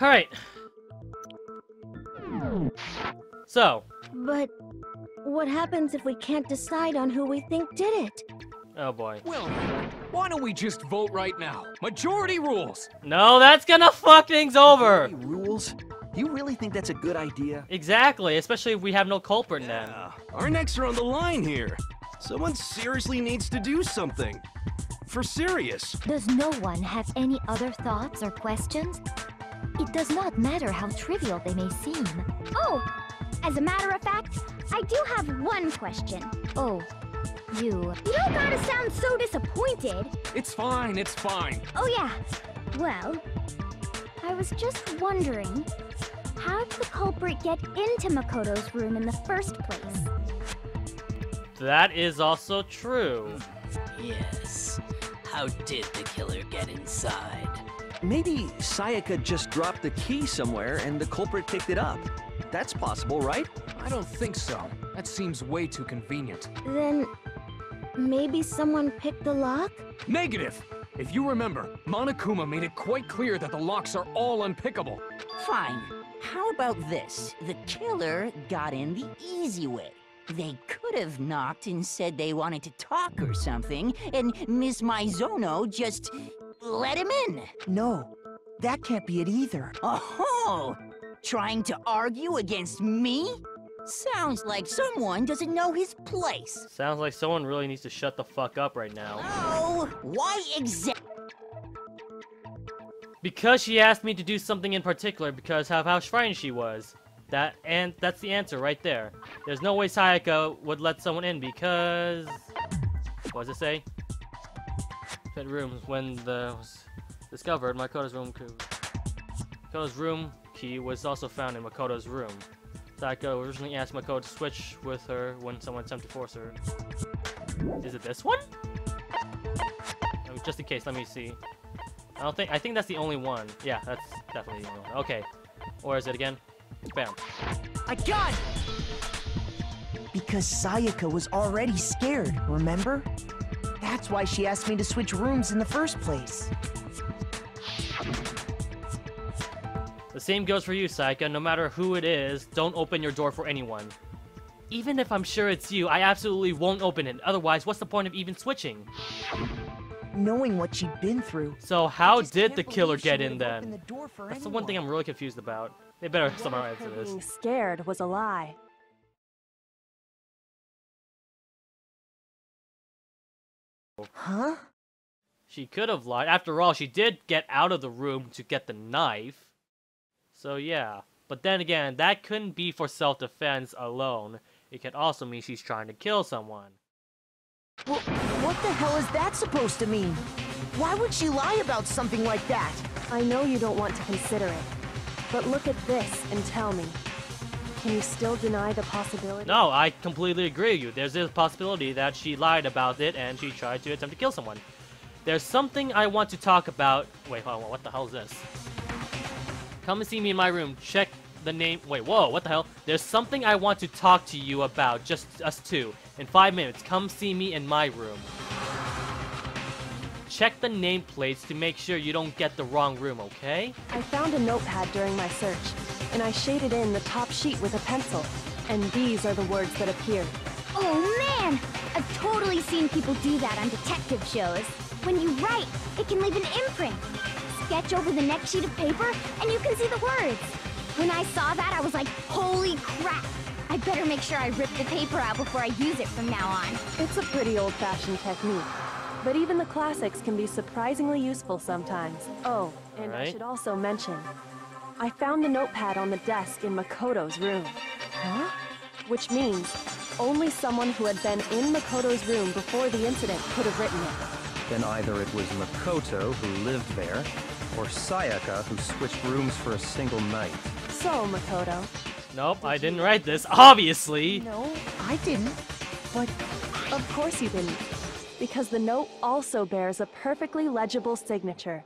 Alright. So, But what happens if we can't decide on who we think did it? oh boy. Well, why don't we just vote right now? Majority rules. No, that's gonna fuck things over! Hey, rules? You really think that's a good idea? Exactly, especially if we have no culprit then. Our necks are on the line here. Someone seriously needs to do something. For serious. Does no one have any other thoughts or questions? It does not matter how trivial they may seem. Oh, as a matter of fact, I do have one question. Oh, you. You don't gotta sound so disappointed. It's fine, it's fine. Oh, yeah. Well, I was just wondering how did the culprit get into Makoto's room in the first place? That is also true. Yes. How did the killer get inside? Maybe Sayaka just dropped the key somewhere and the culprit picked it up. That's possible, right? I don't think so. That seems way too convenient. Then maybe someone picked the lock? Negative! If you remember, Monokuma made it quite clear that the locks are all unpickable. Fine. How about this? The killer got in the easy way. They could have knocked and said they wanted to talk or something, and Miss Maizono just let him in. No, that can't be it either. Oh, trying to argue against me? Sounds like someone doesn't know his place. Sounds like someone really needs to shut the fuck up right now. Oh, why exactly? Because she asked me to do something in particular because of how shrine she was. That and that's the answer right there. There's no way Sayaka would let someone in because what does it say? Fit rooms when the was discovered Makoto's room key- Makoto's room key was also found in Makoto's room. Sayaka originally asked Makoto to switch with her when someone attempted to force her. Is it this one? Just in case, let me see. I don't think I think that's the only one. Yeah, that's definitely the only one. Okay. Or is it again? Bam. I got it! Because Sayaka was already scared, remember? That's why she asked me to switch rooms in the first place. The same goes for you, Saika. No matter who it is, don't open your door for anyone. Even if I'm sure it's you, I absolutely won't open it. Otherwise, what's the point of even switching? Knowing what she'd been through. So how did the killer get in then? the That's the one thing I'm really confused about. They better somehow answer this. being scared was a lie. Huh? She could have lied. After all, she did get out of the room to get the knife. So yeah. But then again, that couldn't be for self-defense alone. It could also mean she's trying to kill someone. Well, what the hell is that supposed to mean? Why would she lie about something like that? I know you don't want to consider it, but look at this and tell me. Can you still deny the possibility? No, I completely agree with you. There's a possibility that she lied about it and she tried to attempt to kill someone. There's something I want to talk about. Wait, hold on. What the hell is this? Come and see me in my room. Check the name. Wait, whoa, what the hell? There's something I want to talk to you about. Just us two. In five minutes, come see me in my room. Check the nameplates to make sure you don't get the wrong room, okay? I found a notepad during my search, and I shaded in the top sheet with a pencil. And these are the words that appear. Oh man! I've totally seen people do that on detective shows. When you write, it can leave an imprint. Sketch over the next sheet of paper, and you can see the words. When I saw that, I was like, holy crap! I better make sure I rip the paper out before I use it from now on. It's a pretty old-fashioned technique. But even the classics can be surprisingly useful sometimes. Oh, and I should also mention, I found the notepad on the desk in Makoto's room. Huh? Which means only someone who had been in Makoto's room before the incident could have written it. Then either it was Makoto who lived there, or Sayaka who switched rooms for a single night. So, Makoto, Nope, I didn't write this. Obviously. no, I didn't. But of course you didn't. Because the note also bears a perfectly legible signature.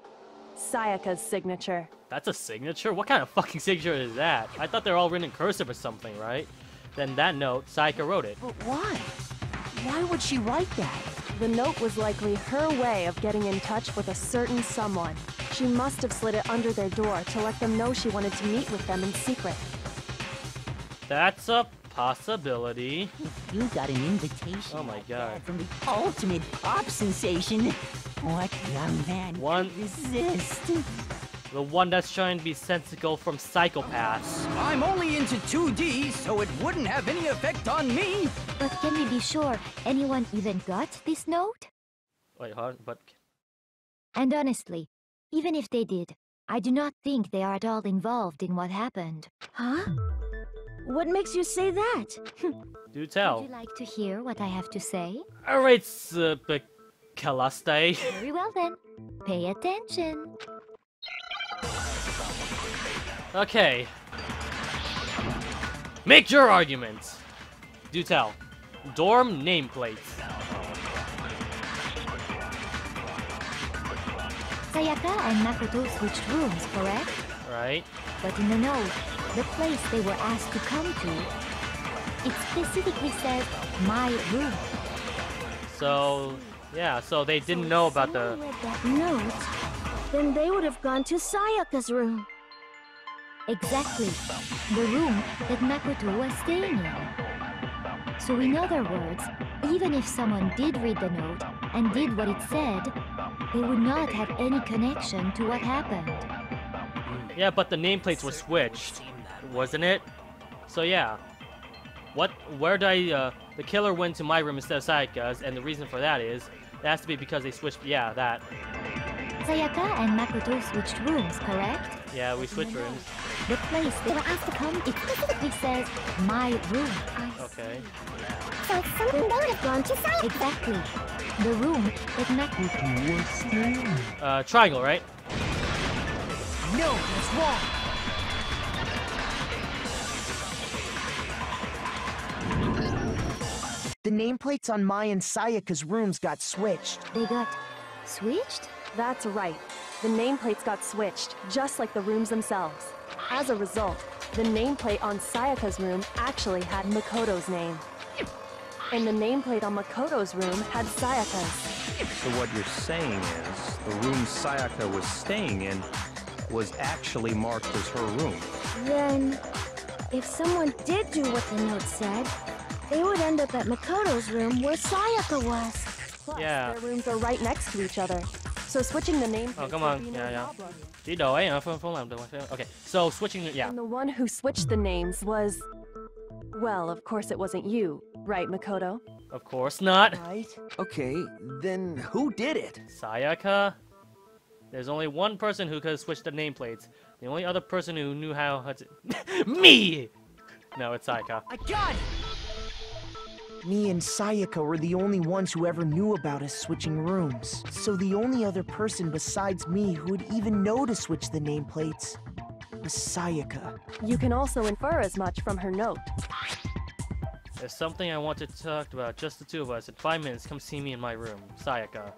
Sayaka's signature. That's a signature? What kind of fucking signature is that? I thought they're all written in cursive or something, right? Then that note, Sayaka wrote it. but why? Why would she write that? The note was likely her way of getting in touch with a certain someone. She must have slid it under their door to let them know she wanted to meet with them in secret. That's a possibility. You got an invitation. Oh my God. From the ultimate pop sensation. What young man One- can resist? The one that's trying to be sensical from psychopaths. I'm only into 2D, so it wouldn't have any effect on me. But can we be sure anyone even got this note? Wait, hold on, but And honestly, even if they did, I do not think they are at all involved in what happened. Huh? What makes you say that? do tell. Would you like to hear what I have to say? Alright, uh, Calaste. Very well then. Pay attention. Okay. Make your arguments. Do tell. Dorm nameplates. Sayaka and Makoto switched rooms, correct? Right? But in the note, the place they were asked to come to, it specifically says my room. So, yeah, so they didn't know about the. Someone read that note. Then they would have gone to Sayaka's room. Exactly. The room that Makoto was staying in. So in other words, even if someone did read the note and did what it said, they would not have any connection to what happened. Yeah, but the nameplates were switched, wasn't it? So yeah. What? Where did I? Uh, the killer went to my room instead of Sayaka's, and the reason for that is it has to be because they switched. Yeah, that. Sayaka and Makoto switched rooms, correct? Yeah, we switched rooms. The place they were asked to come, it specifically says my room. Okay. So someone would have gone to Sayaka. Exactly. The room that Makoto was in. Uh, triangle, right? No, that's wrong. The nameplates on Mai and Sayaka's rooms got switched. They got switched? That's right. The nameplates got switched, just like the rooms themselves. As a result, the nameplate on Sayaka's room actually had Makoto's name. And the nameplate on Makoto's room had Sayaka's. So what you're saying is the room Sayaka was staying in was actually marked as her room. Then, if someone did do what the note said, they would end up at Makoto's room where Sayaka was. Plus, Yeah. their rooms are right next to each other. So switching the nameplates Oh, come on. be no Yeah, yeah. problem. Đi đâu ấy hả? Phương Phương làm được. Okay, so switching. Yeah. And the one who switched the names was... Well, of course it wasn't you, right, Makoto? Of course not. Right? Okay, then who did it? Sayaka. There's only one person who could have switched the nameplates. The only other person who knew how, how to... Me! No, it's Sayaka. I got it. Me and Sayaka were the only ones who ever knew about us switching rooms. So the only other person besides me who would even know to switch the nameplates was Sayaka. You can also infer as much from her note. There's something I want to talk about, just the two of us. In five minutes, come see me in my room. Sayaka.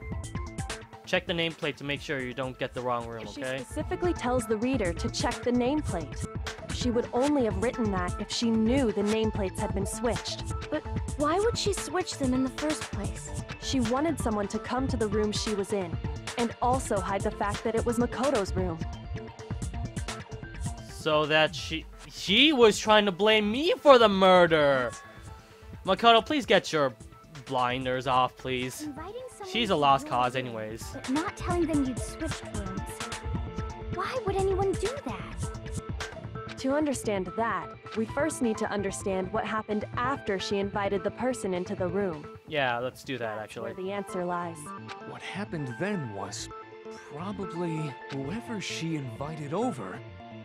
Check the nameplate to make sure you don't get the wrong room, She okay? specifically tells the reader to check the nameplate. She would only have written that if she knew the nameplates had been switched. But why would she switch them in the first place? She wanted someone to come to the room she was in, and also hide the fact that it was Makoto's room. So that she... She was trying to blame me for the murder! Makoto, please get your blinders off, please. Inviting someone She's a lost cause anyways. But not telling them you'd switched rooms. Why would anyone do that? To understand that, we first need to understand what happened after she invited the person into the room. Yeah, let's do that, actually. Where the answer lies. What happened then was probably whoever she invited over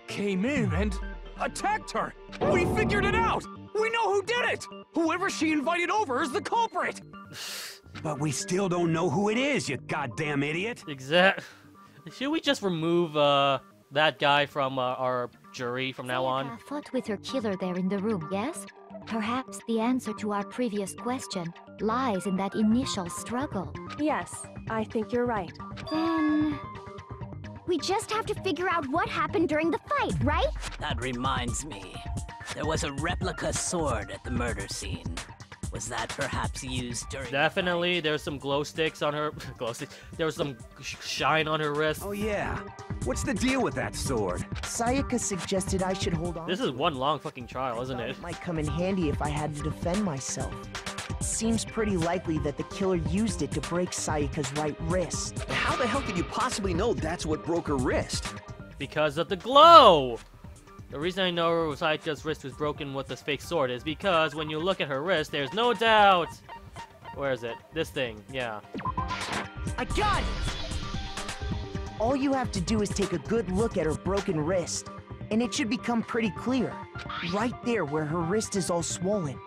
came in and attacked her. We figured it out. We know who did it. Whoever she invited over is the culprit. But we still don't know who it is, you goddamn idiot. Exact. Should we just remove uh that guy from uh, our jury from now on? Sayaka fought with her killer there in the room, yes? Perhaps the answer to our previous question lies in that initial struggle. Yes, I think you're right. Then... We just have to figure out what happened during the fight, right? That reminds me. There was a replica sword at the murder scene. Was that perhaps used during... Definitely, there's some glow sticks on her. glow sticks. There was some shine on her wrist. Oh yeah. What's the deal with that sword? Sayaka suggested I should hold on. This is one long fucking trial, isn't it? It might come in handy if I had to defend myself. It seems pretty likely that the killer used it to break Sayaka's right wrist. How the hell could you possibly know that's what broke her wrist? Because of the glow! The reason I know Sayaka's wrist was broken with this fake sword is because when you look at her wrist, there's no doubt... Where is it? This thing, yeah. I got it! All you have to do is take a good look at her broken wrist, and it should become pretty clear. Right there where her wrist is all swollen.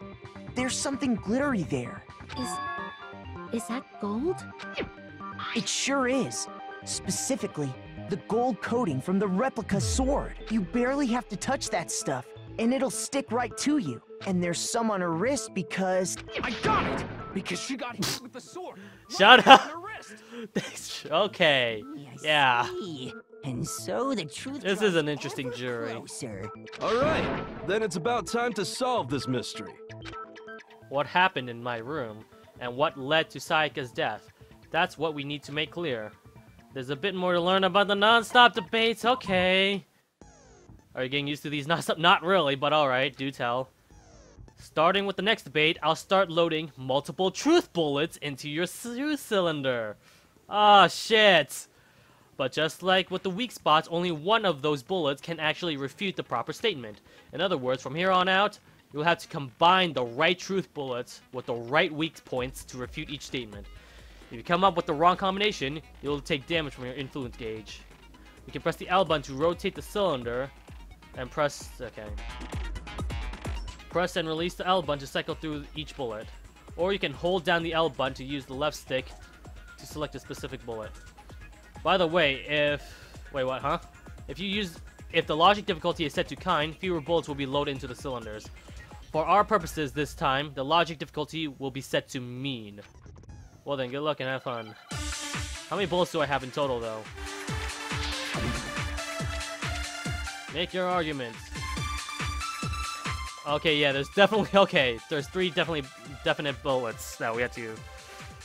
There's something glittery there. Is... is that gold? It sure is. Specifically, the gold coating from the replica sword. You barely have to touch that stuff, and it'll stick right to you. And there's some on her wrist because... I got it! Because she got hit with the sword. Shut right up! her wrist. okay. Yeah. And so the truth This is an interesting ever jury. Closer. All right, then it's about time to solve this mystery. What happened in my room, and what led to Sayaka's death. That's what we need to make clear. There's a bit more to learn about the non-stop debates, okay. Are you getting used to these non-stop? Not really, but alright, do tell. Starting with the next debate, I'll start loading multiple truth bullets into your truth cylinder. Ah, shit. But just like with the weak spots, only one of those bullets can actually refute the proper statement. In other words, from here on out, you'll have to combine the right truth bullets with the right weak points to refute each statement. If you come up with the wrong combination, you'll take damage from your influence gauge. You can press the L button to rotate the cylinder, and press... okay. Press and release the L button to cycle through each bullet. Or you can hold down the L button to use the left stick to select a specific bullet. By the way, if... Wait, what, huh? If you use... If the logic difficulty is set to kind, fewer bullets will be loaded into the cylinders. For our purposes this time, the logic difficulty will be set to mean. Well then, good luck and have fun. How many bullets do I have in total, though? Make your arguments. Okay, yeah, there's definitely... Okay, there's three definitely definite bullets that we have to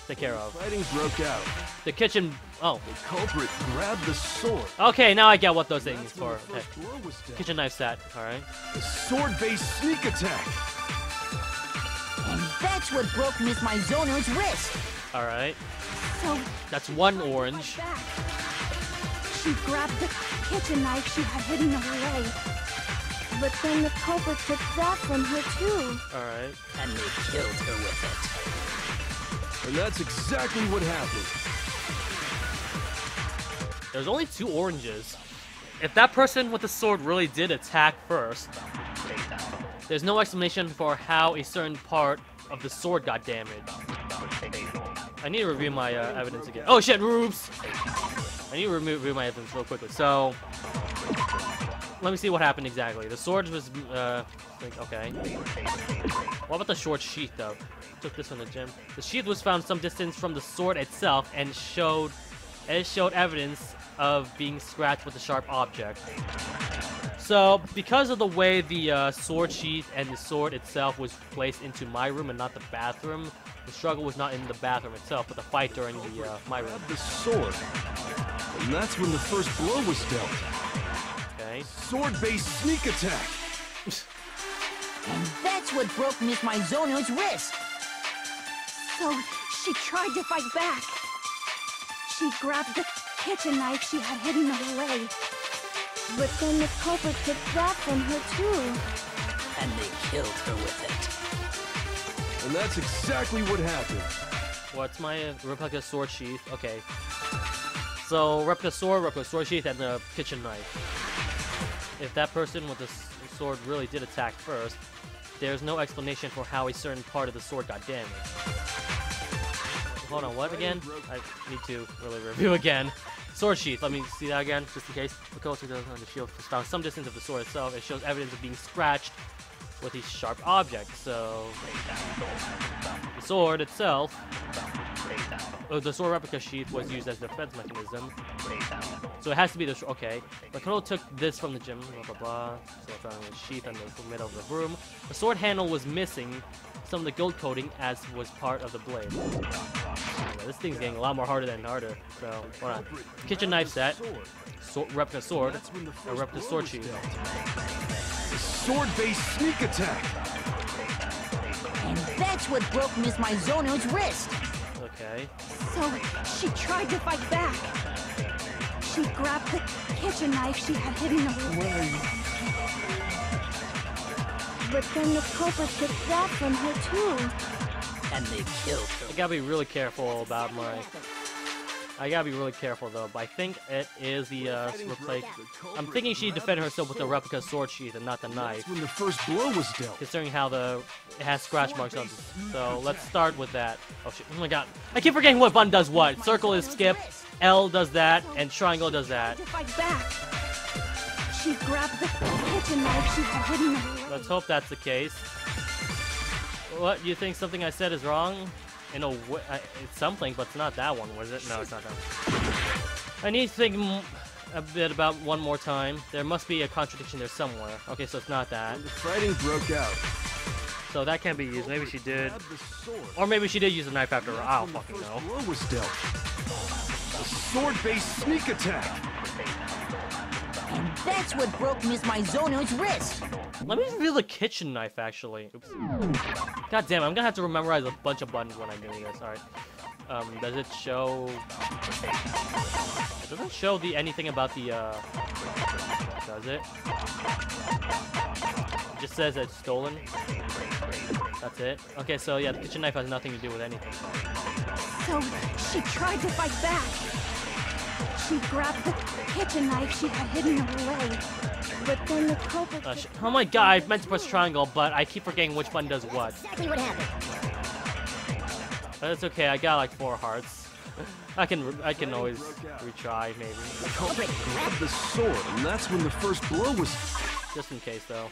take care of. Fighting broke out. The kitchen... Oh. The culprit grabbed the sword. Okay, now I get what those things That's for. Okay. first blow was dealt. Kitchen knife set, alright. The sword-based sneak attack. And that's what broke Miss Maizono's wrist. Alright. So That's one orange. She grabbed the kitchen knife she had hidden away. But then the culprit took that from her too. Alright. And they killed her with it. And that's exactly what happened. There's only two oranges. If that person with the sword really did attack first, there's no explanation for how a certain part of the sword got damaged. I need to review my uh, evidence again. Oh shit, oops! I need to review my evidence real quickly. So, let me see what happened exactly. The sword was, uh, like, okay. What about the short sheath though? Took this from the gym. The sheath was found some distance from the sword itself and showed, it showed evidence of being scratched with a sharp object. So, because of the way the uh, sword sheath and the sword itself was placed into my room and not the bathroom, the struggle was not in the bathroom itself, but the fight during the uh, my room. The sword. And that's when the first blow was dealt. Okay. Sword-based sneak attack. And that's what broke Miss Maizono's wrist. So she tried to fight back. She grabbed the kitchen knife she had hidden away. But then the culprit took that from her too. And they killed her with it. And that's exactly what happened. What's my uh, replica sword sheath? Okay. So, replica sword, replica sword sheath, and the kitchen knife. If that person with the sword really did attack first, there's no explanation for how a certain part of the sword got damaged. Hold on, what again? I need to really review again. Sword sheath, let me see that again, just in case. The closer to the shield was found some distance of the sword itself. It shows evidence of being scratched with a sharp object, so... The sword itself uh, the sword replica sheath was used as a defense mechanism. So it has to be the. Okay. Makoto took this from the gym. Blah blah blah. So it's on the sheath in the middle of the room. The sword handle was missing some of the gold coating as was part of the blade. Yeah, this thing's getting a lot more harder than harder. So hold on. Kitchen knife set. Sword, replica sword. A replica sword sheath. Sword-based sneak attack. And that's what broke Miss Maizono's wrist. Okay. So she tried to fight back. She grabbed the kitchen knife she had hidden away. But then the culprit took that from her too. And they killed her. I gotta be really careful about my. I gotta be really careful though, but I think it is the uh, replace. I'm thinking she defended herself with the replica sword sheath and not the knife. When the first blow was dealt. Considering how the it has scratch marks on it. So let's start with that. Oh shit! Oh my god! I keep forgetting what button does what. Circle is skip, L does that, and triangle does that. To fight back. She grabbed the kitchen knife she had hidden away. Let's hope that's the case. What? You think something I said is wrong? In a way, it's uh, something, but it's not that one, was it? No, it's not that one. I need to think a bit about one more time. There must be a contradiction there somewhere. Okay, so it's not that. The fighting broke out. So that can't be used. Maybe she did. Grabbed the sword. Or maybe she did use a knife after all. I don't When the fucking know. blow was dealt. A sword-based sneak attack. That's what broke Miss Maizono's wrist. Let me reveal the kitchen knife, actually. Oops. God damn it, I'm gonna have to memorize a bunch of buttons when I'm doing this. Alright. Um, does it show... It doesn't show the anything about the, uh... Does it? It just says it's stolen. That's it. Okay, so yeah, the kitchen knife has nothing to do with anything. So she tried to fight back. She grabbed the kitchen knife she had hidden away. But then the culprit Uh, oh my god, I meant to press triangle, but I keep forgetting which button does what. Exactly what happened. But it's okay, I got like four hearts. I can I can always retry maybe, Culprit grabbed the sword, and that's when the first blow was. just in case though.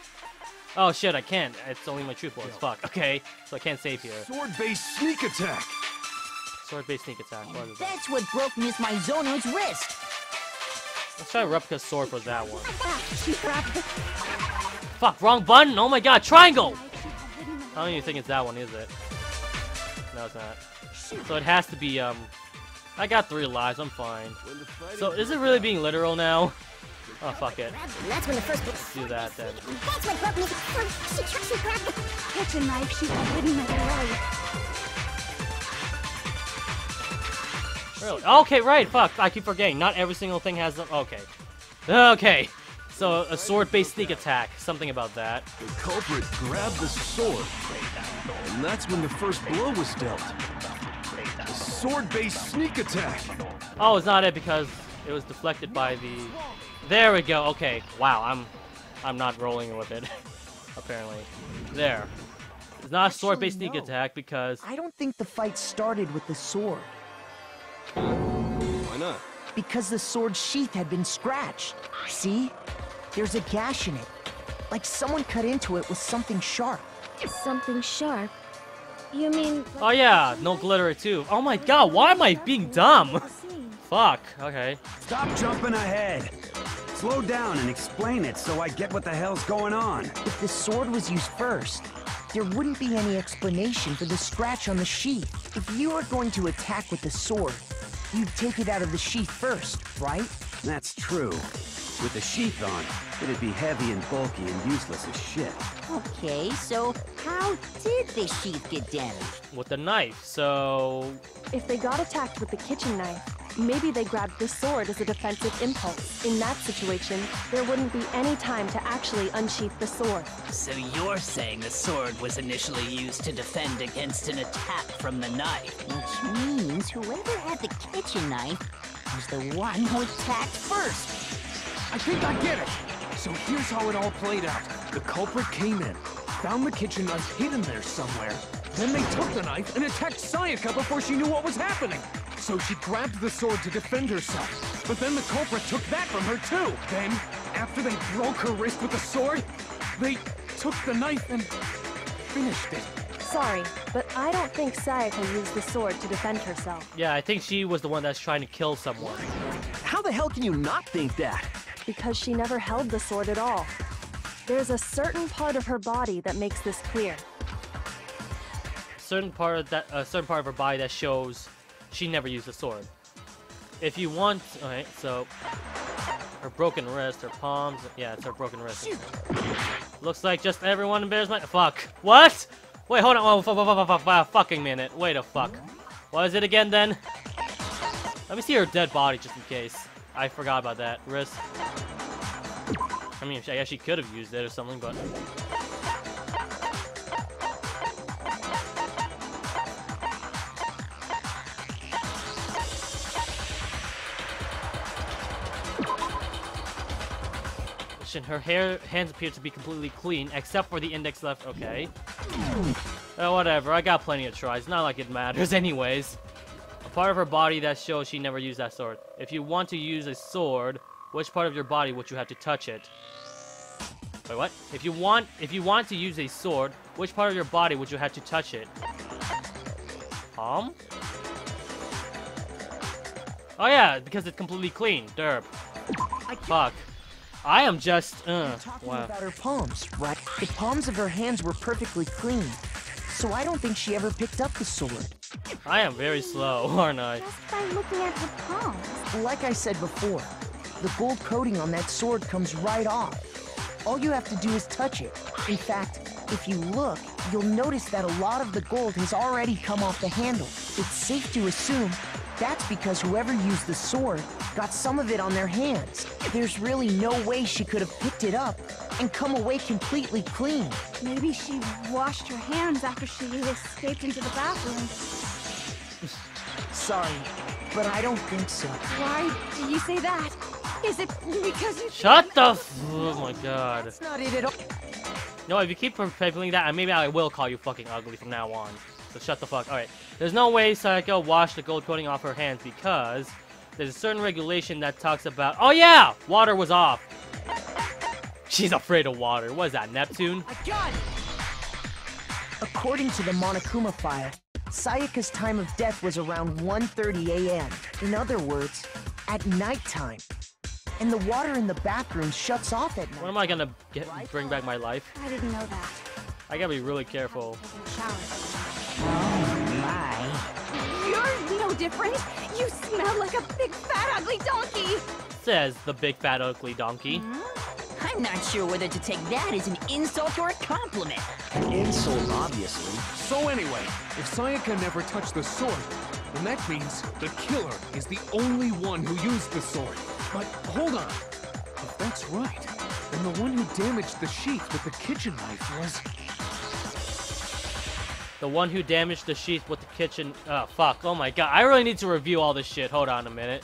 Oh shit, I can't. It's only my truth blows. Fuck. Okay, so I can't save here. Sword-based sneak attack. Sneak attack. What is that? That's what broke Miss Maizono's wrist. Let's try replica sword for that one. She grabbed Fuck, wrong button. Oh my god, triangle. knife she had hidden away. I don't even think it's that one, is it? No, it's not. So it has to be um. I got three lives. I'm fine. When the fighting So is it really being literal now? Oh fuck it. That's when the first. Let's do that then. That's what broke me. She, tried to grab the kitchen knife she had hidden away. Really? Okay, right. Fuck. I keep forgetting. Not every single thing has them. Okay. Okay. So a sword-based sneak attack. Something about that. The culprit grabbed the sword, and that's when the first blow was dealt. A sword-based sneak attack. Oh, it's not it because it was deflected by the. There we go. Okay. Wow. I'm. I'm not rolling with it. Apparently. There. It's not a sword-based sneak attack because. I don't think the fight started with the sword. Why not? Because the sword sheath had been scratched. See? There's a gash in it. Like someone cut into it with something sharp. something sharp. You mean Oh yeah, no glitter too. Oh my god, why am I being dumb? Fuck. Okay. Stop jumping ahead. Slow down and explain it so I get what the hell's going on. If the sword was used first, there wouldn't be any explanation for the scratch on the sheath. If you were going to attack with the sword, you'd take it out of the sheath first, right? That's true. With the sheath on, it'd be heavy and bulky and useless as shit. Okay, so how did the sheath get damaged? With the knife. So If they got attacked with the kitchen knife, maybe they grabbed the sword as a defensive impulse. In that situation, there wouldn't be any time to actually unsheath the sword. So you're saying the sword was initially used to defend against an attack from the knife? Which means whoever had the kitchen knife was the one who attacked first. I think I get it. So here's how it all played out. The culprit came in, found the kitchen knife hidden there somewhere. Then they took the knife and attacked Sayaka before she knew what was happening. So she grabbed the sword to defend herself. But then the culprit took that from her too. Then, after they broke her wrist with the sword, they took the knife and finished it. Sorry, but I don't think Sayaka used the sword to defend herself. Yeah, I think she was the one that's trying to kill someone. How the hell can you not think that? Because she never held the sword at all. There's a certain part of her body that makes this clear. Certain part of that, a certain part of her body that shows she never used the sword. If you want, alright, so her broken wrist, her palms, yeah, it's her broken wrist. Looks like just everyone Bear's my fuck. What? Wait, hold on. Oh, fuck, fuck, fuck, fuck, fucking minute. Wait a fuck. What is it again then? Let me see her dead body just in case. I forgot about that. Wrist. I mean, I guess she could have used it or something, but. Her hair, hands appear to be completely clean, except for the index left. Okay. Oh, whatever. I got plenty of tries. Not like it matters anyways. A part of her body that shows she never used that sword. If you want to use a sword, which part of your body would you have to touch it? Wait, what? If you want, if you want to use a sword, which part of your body would you have to touch it? Palm? Oh yeah, because it's completely clean. Derp. Fuck. I am just, uh, talking wow. about her palms, right? The palms of her hands were perfectly clean. So I don't think she ever picked up the sword. I am very slow, aren't I? Just by looking at the palms. Like I said before, the gold coating on that sword comes right off. All you have to do is touch it. In fact, if you look, you'll notice that a lot of the gold has already come off the handle. It's safe to assume that's because whoever used the sword got some of it on their hands. There's really no way she could have picked it up and come away completely clean. Maybe she washed her hands after she escaped into the bathroom. Sorry, but I don't think so. Why do you say that? Is it because you Shut the f- Oh my god. That's not it at all. No, if you keep perpetuating that, I maybe I will call you fucking ugly from now on. So shut the fuck. Alright. There's no way Sayaka washed the gold coating off her hands because there's a certain regulation that talks about. Oh yeah! Water was off. She's afraid of water. What is that, Neptune? According to the Monokuma file, Sayaka's time of death was around 1.30 a.m. In other words, at nighttime. And the water in the bathroom shuts off at night. When am I gonna get bring back my life? I didn't know that. I gotta be really careful. Shower. Oh, my. You're no different. You smell like a big fat ugly donkey. Says the big fat ugly donkey. Hmm? I'm not sure whether to take that as an insult or a compliment. An insult, obviously. So anyway, if Sayaka never touched the sword, then that means the killer is the only one who used the sword. But hold on. If that's right, then the one who damaged the sheath with the kitchen knife was... The one who damaged the sheath with the kitchen. Oh, fuck. Oh my god. I really need to review all this shit. Hold on a minute.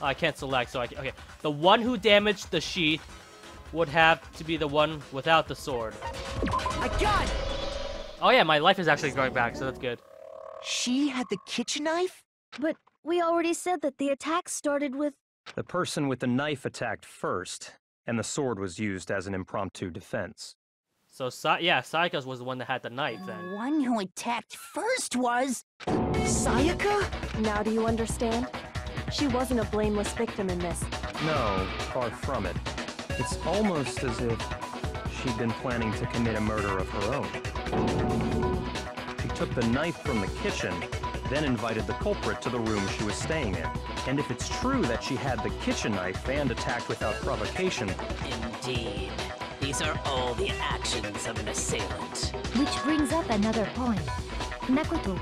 Oh, I can't select, so I can. Okay. The one who damaged the sheath would have to be the one without the sword. I got it! Oh, yeah. My life is actually going back, so that's good. She had the kitchen knife? But we already said that the attack started with. The person with the knife attacked first, and the sword was used as an impromptu defense. So, Sa yeah, Sayaka's was the one that had the knife then. The then. one who attacked first was. Sayaka? Now do you understand? She wasn't a blameless victim in this. No, far from it. It's almost as if she'd been planning to commit a murder of her own. She took the knife from the kitchen, then invited the culprit to the room she was staying in. And if it's true that she had the kitchen knife and attacked without provocation, Indeed. These are all the actions of an assailant. Which brings up another point. Makoto,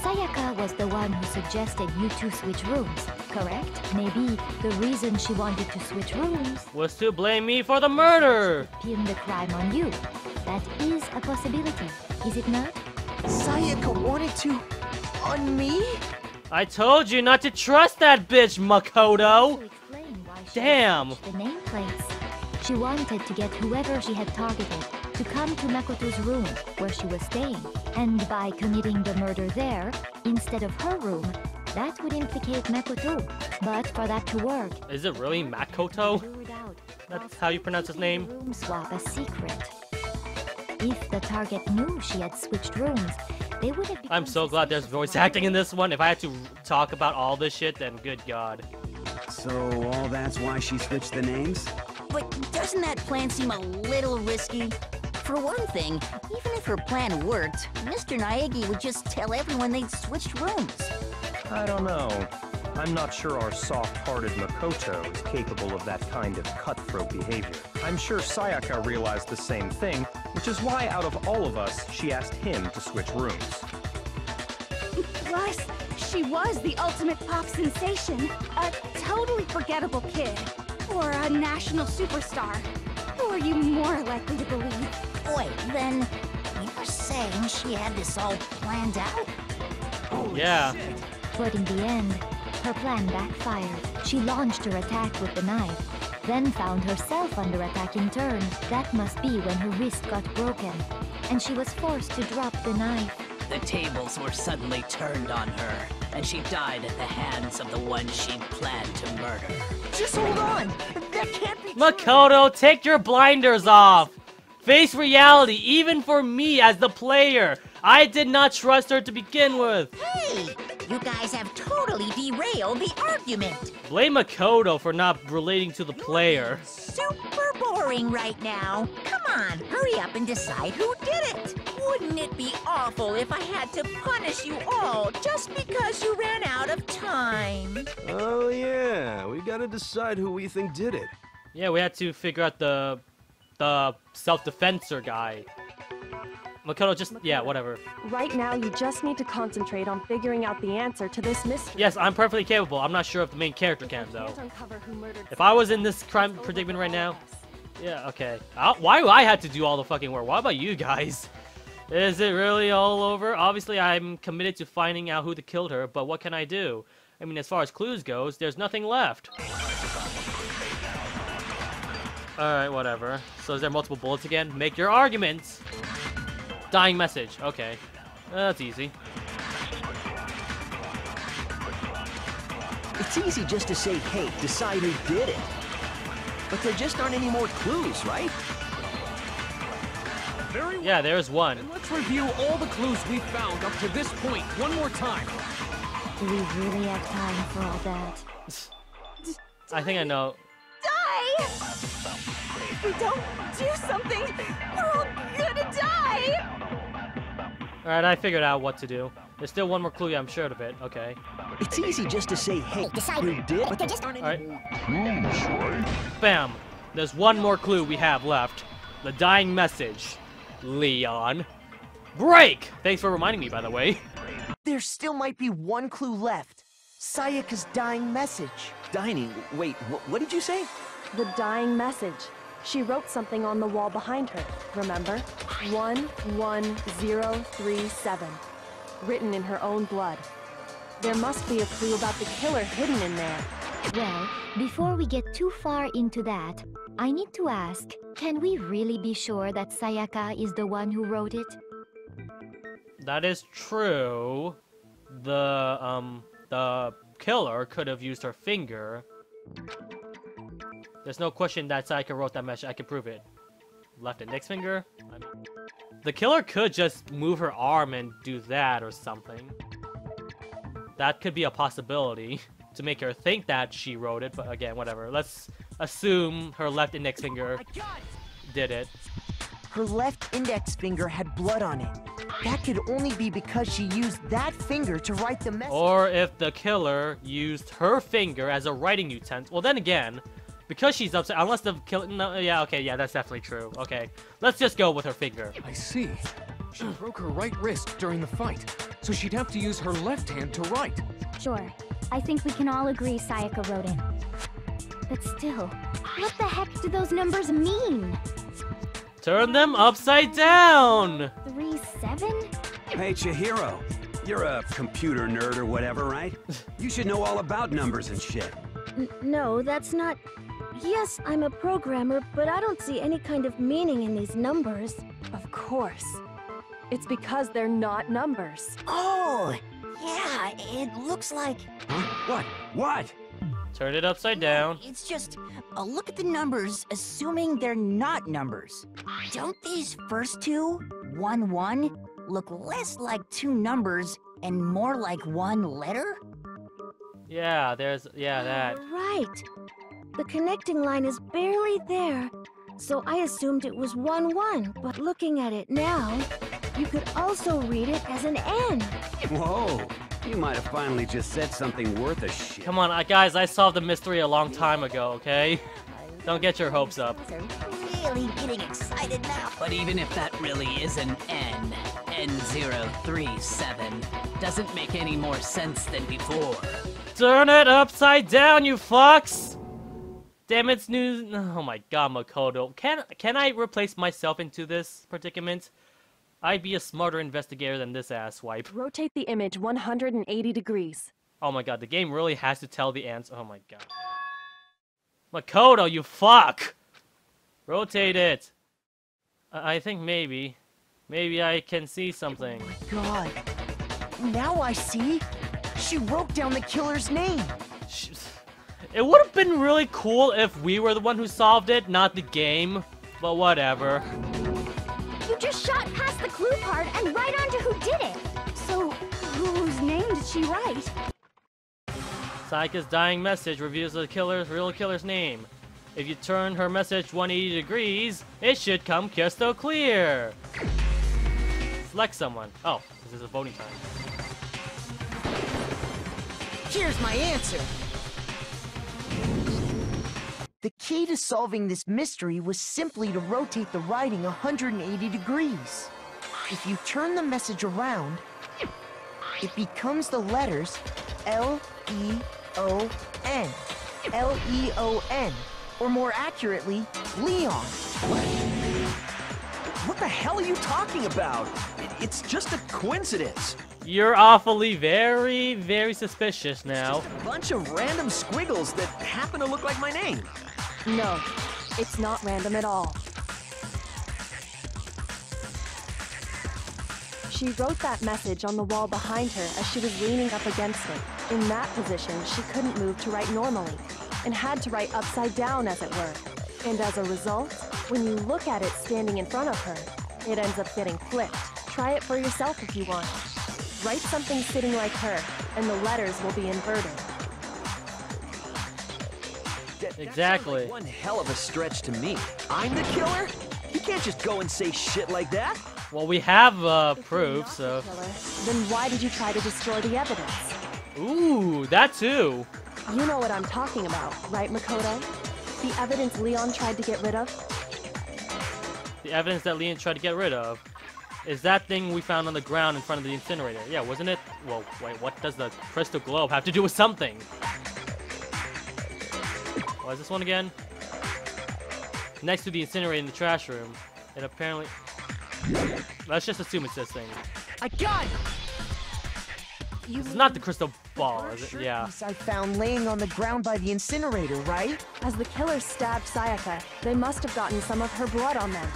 Sayaka was the one who suggested you two switch rooms, correct? Maybe the reason she wanted to switch rooms Was to blame me for the murder! pin the crime on you. That is a possibility, is it not? Sayaka wanted to... on me? I told you not to trust that bitch, Makoto! To explain why she Damn. Switched the nameplates. She wanted to get whoever she had targeted to come to Makoto's room where she was staying. And by committing the murder there, instead of her room, that would implicate Makoto. But for that to work, Is it really Makoto? That's how you pronounce his name? room swap a secret. if the target knew she had switched rooms, they would have I'm so glad there's voice acting in this one. If I had to talk about all this shit, then good god. So all that's why she switched the names? But doesn't that plan seem a little risky? For one thing, even if her plan worked, Mr. Naegi would just tell everyone they'd switched rooms. I don't know. I'm not sure our soft-hearted Makoto is capable of that kind of cutthroat behavior. I'm sure Sayaka realized the same thing, which is why out of all of us, she asked him to switch rooms. Plus, she was the ultimate pop sensation. A totally forgettable kid. Or a national superstar. Who are you more likely to believe? Wait, then you're saying she had this all planned out? Oh, yeah. But in the end, her plan backfired. She launched her attack with the knife, then found herself under attack in turn. That must be when her wrist got broken, and she was forced to drop the knife. The tables were suddenly turned on her, and she died at the hands of the one she'd planned to murder. Just hold on! That can't be Makoto, take your blinders off! Face reality, even for me as the player. I did not trust her to begin with. Hey! You guys have totally derailed the argument. Blame Makoto for not relating to the player. Super boring right now. Come on, hurry up and decide who did it. Wouldn't it be awful if I had to punish you all just because you ran out of time? Oh yeah, we gotta decide who we think did it. Yeah, we had to figure out the the self-defenser guy. Makoto just yeah, whatever. Right now, you just need to concentrate on figuring out the answer to this mystery. Yes, I'm perfectly capable. I'm not sure if the main character can though. can't uncover who murdered If I was in this crime predicament right now, yeah, okay. i why do I have to do all the fucking work? What about you guys? Is it really all over? Obviously, I'm committed to finding out who killed her, but what can I do? I mean, as far as clues goes, there's nothing left. Alright, whatever. So is there multiple bullets again? Make your arguments! Dying message. Okay. Uh, that's easy. It's easy just to say, hey, decide who did it. But there just aren't any more clues, right? Very Yeah, there's one. And let's review all the clues we've found up to this point one more time. Do we really have time for all that? I think I know. Die! If we don't do something, Alright, I figured out what to do. There's still one more clue, yeah, I'm sure of it. Okay. It's easy just to say, hey, decide who did, but there just aren't any Alright. Bam! There's one more clue we have left. The dying message. Leon. Break! Thanks for reminding me, by the way. There still might be one clue left. Sayaka's dying message. Dining? Wait, wh- what did you say? The dying message. She wrote something on the wall behind her, remember? 11037. Written in her own blood. There must be a clue about the killer hidden in there. Well, before we get too far into that, I need to ask, can we really be sure that Sayaka is the one who wrote it? That is true. The, um, the killer could have used her finger. There's no question that Sayaka wrote that message. I can prove it. Left index finger? I mean, the killer could just move her arm and do that or something. That could be a possibility to make her think that she wrote it, but again, whatever. Let's assume her left index finger did it. Her left index finger had blood on it. That could only be because she used that finger to write the message. Or if the killer used her finger as a writing utensil. Well, then again, because she's upset, unless the killer. No, yeah, okay, yeah, that's definitely true. Okay, let's just go with her finger. I see. She broke her right wrist during the fight, so she'd have to use her left hand to write. Sure. I think we can all agree Sayaka wrote it. But still, what the heck do those numbers mean? Turn them upside down! Three, seven? Hey, Chihiro. You're a computer nerd or whatever, right? You should know all about numbers and shit. N- no, that's not. Yes, I'm a programmer, but I don't see any kind of meaning in these numbers. Of course. It's because they're not numbers. Oh, yeah, it looks like. Huh? What? What? Turn it upside down. It's just, uh, look at the numbers, assuming they're not numbers. Don't these first two, 1 1, look less like two numbers and more like one letter? Yeah, there's yeah that. Right. The connecting line is barely there, so I assumed it was 1 1. But looking at it now, you could also read it as an N. Whoa, you might have finally just said something worth a shit. Come on, uh, guys, I solved the mystery a long time ago, okay? Don't get your hopes up. Really getting excited now. But even if that really is an N, N037, doesn't make any more sense than before. Turn it upside down, you fucks! Damn it's news. Oh my god, Makoto. Can can I replace myself into this predicament? I'd be a smarter investigator than this asswipe. Rotate the image 180 degrees. Oh my god, the game really has to tell the answer. Oh my god. Makoto, you fuck! Rotate it. I, I think maybe. Maybe I can see something. Oh my god. Now I see. She wrote down the killer's name. It would have been really cool if we were the one who solved it, not the game. But whatever. You just shot past the clue part and right onto who did it. So, whose name did she write? Sayaka's dying message reveals the killer's real killer's name. If you turn her message 180 degrees, it should come crystal clear. Select someone. Oh, this is a voting time. Here's my answer. The key to solving this mystery was simply to rotate the writing 180 degrees. If you turn the message around, it becomes the letters L E O N. L E O N. Or more accurately, Leon. What the hell are you talking about? It's just a coincidence. You're awfully very, very suspicious now. A Bunch of random squiggles that happen to look like my name. No, it's not random at all. She wrote that message on the wall behind her as she was leaning up against it. In that position, she couldn't move to write normally, and had to write upside down, as it were. And as a result, when you look at it standing in front of her, it ends up getting flipped. Try it for yourself if you want. Write something sitting like her, and the letters will be inverted. That- that Exactly. like one hell of a stretch to me. I'm the killer? You can't just go and say shit like that. Well, we have uh, proof, so. the killer, then why did you try to destroy the evidence? Ooh, that too. You know what I'm talking about, right, Makoto? The evidence Leon tried to get rid of? The evidence that Leon tried to get rid of is that thing we found on the ground in front of the incinerator. Yeah, wasn't it? Well, wait, what does the crystal globe have to do with something? What is this one again? Next to the incinerator in the trash room. And apparently... Let's just assume it's this thing. I got it! You It's not the crystal ball, is it? Yeah. I found laying on the ground by the incinerator, right? As the killer stabbed Sayaka, they must have gotten some of her blood on them.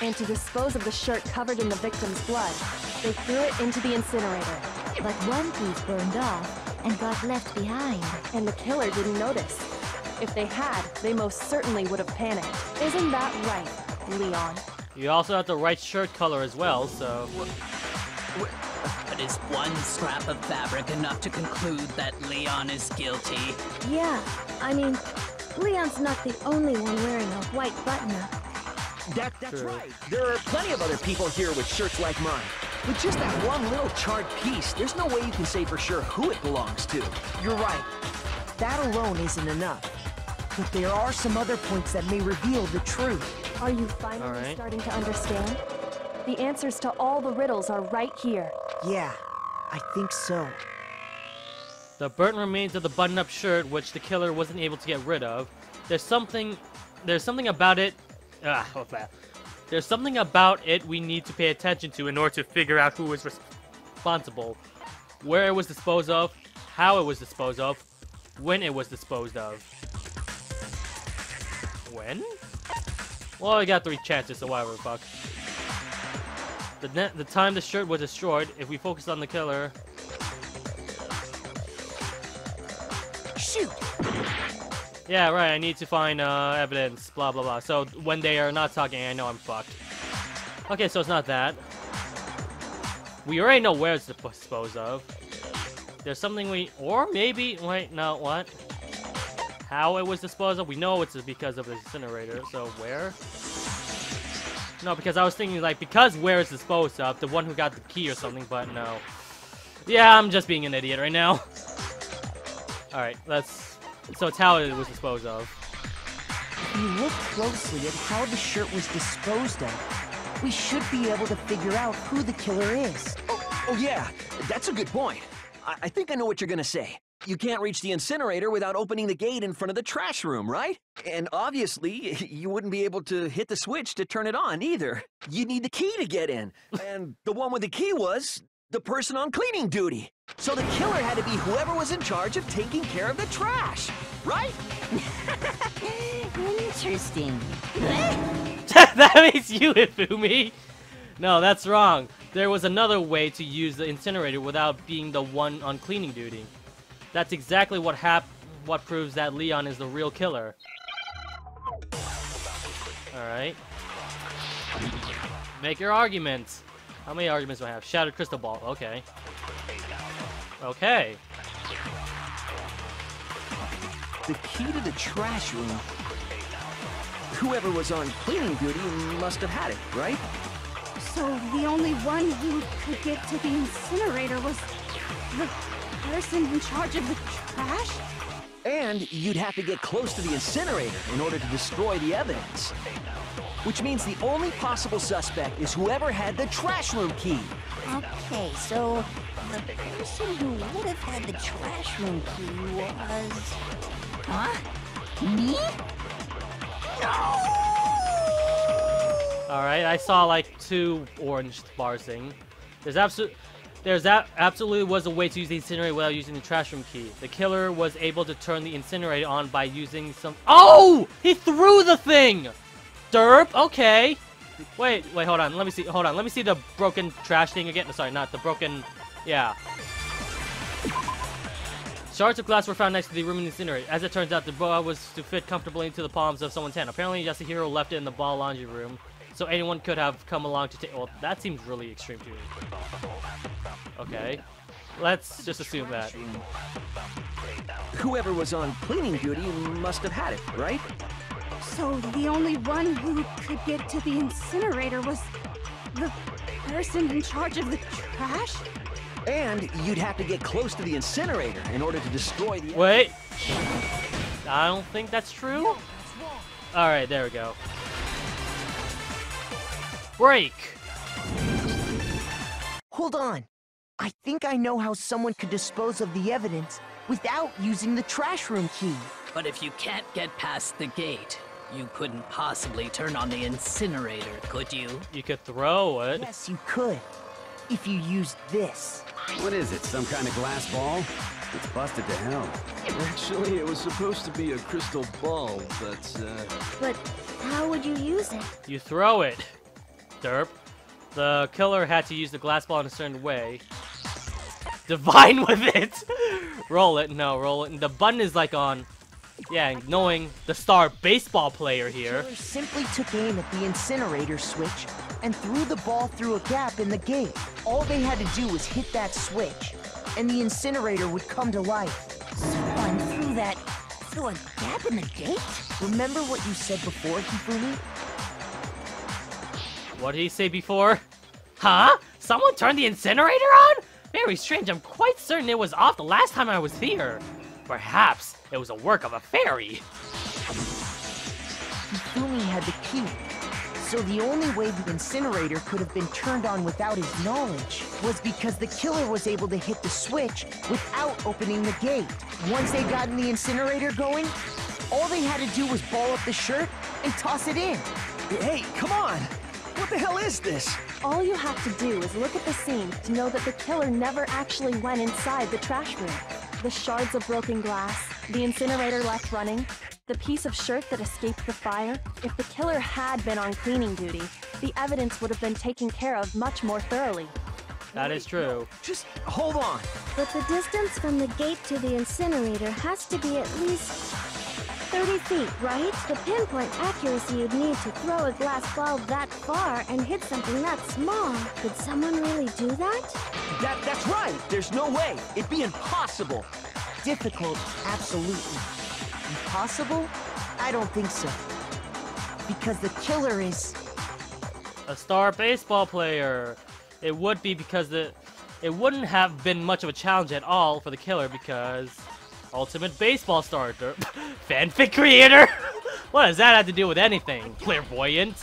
And to dispose of the shirt covered in the victim's blood, they threw it into the incinerator. But one piece burned off and got left behind. And the killer didn't notice. If they had, they most certainly would have panicked. Isn't that right, Leon? You also have the right shirt color as well, so... But is one scrap of fabric enough to conclude that Leon is guilty? Yeah, I mean, Leon's not the only one wearing a white button-up. That, that's True. right. There are plenty of other people here with shirts like mine. With just that one little charred piece, there's no way you can say for sure who it belongs to. You're right. That alone isn't enough. But there are some other points that may reveal the truth. Are you finally Alright. starting to understand? The answers to all the riddles are right here. Yeah, I think so. The burnt remains of the button-up shirt, which the killer wasn't able to get rid of. There's something, there's something about it. Ah, what's that? There's something about it we need to pay attention to in order to figure out who was responsible, where it was disposed of, how it was disposed of, when it was disposed of. When? Well, I got three chances, so whatever, fuck. The, the time the shirt was destroyed, if we focus on the killer, Shoot! Yeah, right, I need to find uh, evidence, blah blah blah. So when they are not talking, I know I'm fucked. Okay, so it's not that. We already know where it's disposed of. There's something we... Or maybe... Wait, no, what? How it was disposed of? We know it's because of the incinerator, so where? No, because I was thinking, like, because where it's disposed of, the one who got the key or something, but no. Yeah, I'm just being an idiot right now. Alright, let's... So it's how it was disposed of. If you look closely at how the shirt was disposed of, we should be able to figure out who the killer is. Oh, oh yeah, that's a good point. I, I think I know what you're gonna say. You can't reach the incinerator without opening the gate in front of the trash room, right? And obviously, you wouldn't be able to hit the switch to turn it on either. You need the key to get in. And the one with the key was the person on cleaning duty. So the killer had to be whoever was in charge of taking care of the trash, right? Interesting. that makes you Hifumi. No, that's wrong. There was another way to use the incinerator without being the one on cleaning duty. That's exactly what hap what proves that Leon is the real killer. Alright. Make your arguments. How many arguments do I have? Shattered crystal ball. Okay. Okay. The key to the trash room. Whoever was on cleaning duty must have had it, right? So the only one who could get to the incinerator was the person in charge of the trash? And you'd have to get close to the incinerator in order to destroy the evidence. Which means the only possible suspect is whoever had the trash room key. Okay, so the person who would have had the trash room key was... Huh? Me? No! Alright, I saw like two orange bars thing. There's absolute there's that absolutely was a way to use the incinerator without using the trash room key. The killer was able to turn the incinerator on by using some Oh! He threw the thing! Derp, okay. Wait, wait, hold on. Let me see hold on. Let me see the broken trash thing again. Sorry, not the broken yeah. Shards of glass were found next to the room in the incinerator. As it turns out, the ball was to fit comfortably into the palms of someone's hand. Apparently, Yasuhiro left it in the ball laundry room, so anyone could have come along to take. Well, that seems really extreme to me. Okay, let's just assume that. Whoever was on cleaning duty must have had it, right? So the only one who could get to the incinerator was the person in charge of the trash? And you'd have to get close to the incinerator in order to destroy the... Wait! I don't think that's true. Alright, there we go. Break! Hold on. I think I know how someone could dispose of the evidence without using the trash room key. But if you can't get past the gate, you couldn't possibly turn on the incinerator, could you? You could throw it. Yes, you could. If you used this. What is it, some kind of glass ball? It's busted to hell. Actually, it was supposed to be a crystal ball, but, uh... But how would you use it? You throw it. Derp. The killer had to use the glass ball in a certain way. Divine with it! roll it. No, roll it. And the button is like on... Yeah, knowing the star baseball player here. Killer simply took aim at the incinerator switch and threw the ball through a gap in the gate. All they had to do was hit that switch, and the incinerator would come to life. Someone threw that through a gap in the gate? Remember what you said before, Hifumi? What did he say before? Huh? Someone turned the incinerator on? Very strange. I'm quite certain it was off the last time I was here. Perhaps it was a work of a fairy. Hifumi had the key, so the only way the incinerator could have been turned on without his knowledge was because the killer was able to hit the switch without opening the gate. Once they got in the incinerator going, all they had to do was ball up the shirt and toss it in. Hey, come on! What the hell is this? All you have to do is look at the scene to know that the killer never actually went inside the trash room. The shards of broken glass, the incinerator left running, the piece of shirt that escaped the fire. If the killer had been on cleaning duty, the evidence would have been taken care of much more thoroughly. That is true. Just hold on. But the distance from the gate to the incinerator has to be at least 30 feet, right? The pinpoint accuracy you'd need to throw a glass ball that far and hit something that small. Could someone really do that? That, that's right. There's no way. It'd be impossible. Difficult, absolutely. Impossible? I don't think so. Because the killer is... A star baseball player. It would be because the it wouldn't have been much of a challenge at all for the killer because ultimate baseball starter, fanfic creator. what does that have to do with anything? Clairvoyant.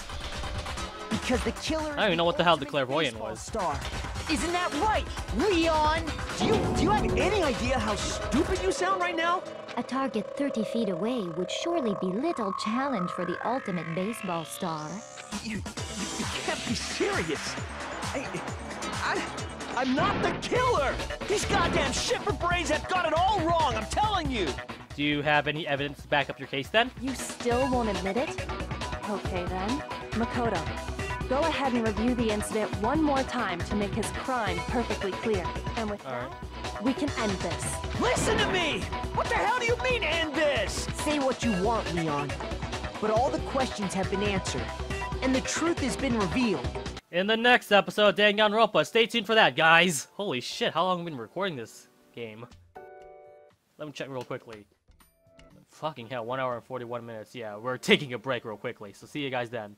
Because the killer. I don't even know what the hell the clairvoyant was. Star. Isn't that right, Leon? Do you do you have any idea how stupid you sound right now? A target 30 feet away would surely be little challenge for the ultimate baseball star. You, you, you can't be serious. I, I, I'm not the killer! These goddamn shipper brains have got it all wrong, I'm telling you! Do you have any evidence to back up your case then? You still won't admit it? Okay then. Makoto, go ahead and review the incident one more time to make his crime perfectly clear. And with Alright. that, we can end this. Listen to me! What the hell do you mean end this? Say what you want, Leon. But all the questions have been answered. And the truth has been revealed. In the next episode of Danganronpa, stay tuned for that, guys! Holy shit, how long have we been recording this game? Let me check real quickly. Fucking hell, 1 hour and 41 minutes. Yeah, we're taking a break real quickly, so see you guys then.